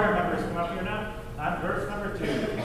water members, come up here now? On verse number two.